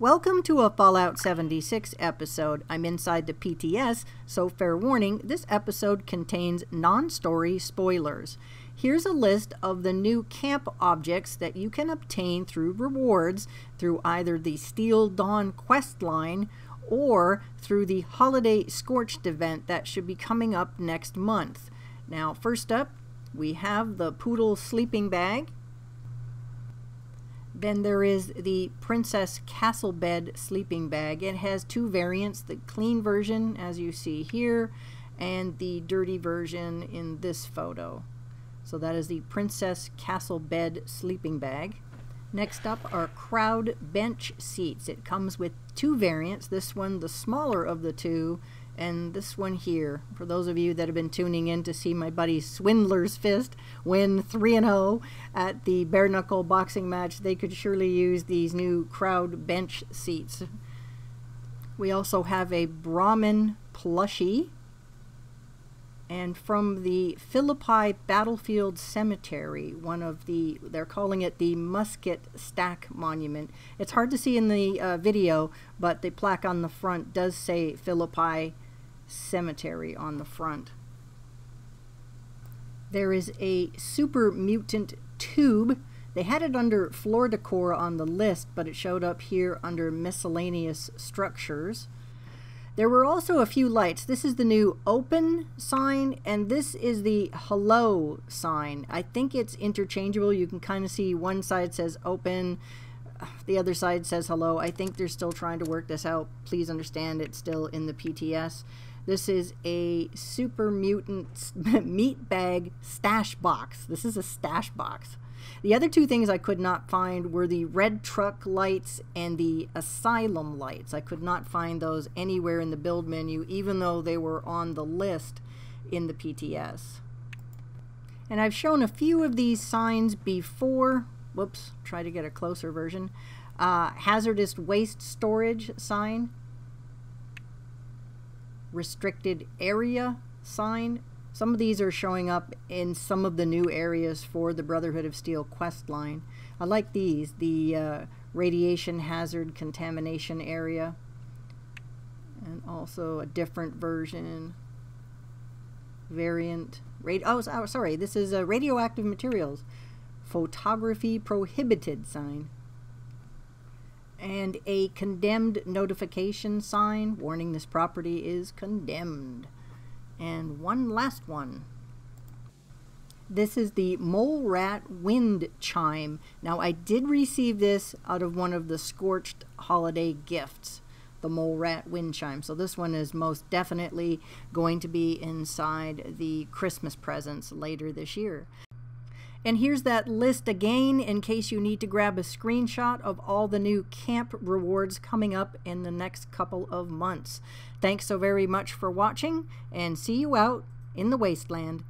Welcome to a Fallout 76 episode. I'm inside the PTS, so fair warning, this episode contains non-story spoilers. Here's a list of the new camp objects that you can obtain through rewards through either the Steel Dawn quest line or through the Holiday Scorched event that should be coming up next month. Now, first up, we have the Poodle Sleeping Bag. Then there is the Princess Castle Bed sleeping bag. It has two variants, the clean version as you see here and the dirty version in this photo. So that is the Princess Castle Bed sleeping bag. Next up are crowd bench seats. It comes with two variants. This one, the smaller of the two, and this one here. For those of you that have been tuning in to see my buddy Swindler's Fist win 3 0 at the bare knuckle boxing match, they could surely use these new crowd bench seats. We also have a Brahmin plushie. And from the Philippi Battlefield Cemetery, one of the, they're calling it the Musket Stack Monument. It's hard to see in the uh, video, but the plaque on the front does say Philippi cemetery on the front. There is a super mutant tube. They had it under floor decor on the list, but it showed up here under miscellaneous structures. There were also a few lights. This is the new open sign, and this is the hello sign. I think it's interchangeable. You can kind of see one side says open, the other side says hello. I think they're still trying to work this out. Please understand it's still in the PTS. This is a super mutant meat bag stash box. This is a stash box. The other two things I could not find were the red truck lights and the asylum lights. I could not find those anywhere in the build menu, even though they were on the list in the PTS. And I've shown a few of these signs before. Whoops, try to get a closer version. Uh, hazardous waste storage sign restricted area sign. Some of these are showing up in some of the new areas for the Brotherhood of Steel quest line. I like these, the uh, radiation hazard contamination area and also a different version variant. Radi oh, oh, sorry, this is a radioactive materials photography prohibited sign and a condemned notification sign warning this property is condemned. And one last one. This is the Mole Rat Wind Chime. Now, I did receive this out of one of the Scorched holiday gifts, the Mole Rat Wind Chime. So, this one is most definitely going to be inside the Christmas presents later this year. And here's that list again in case you need to grab a screenshot of all the new camp rewards coming up in the next couple of months. Thanks so very much for watching and see you out in the wasteland.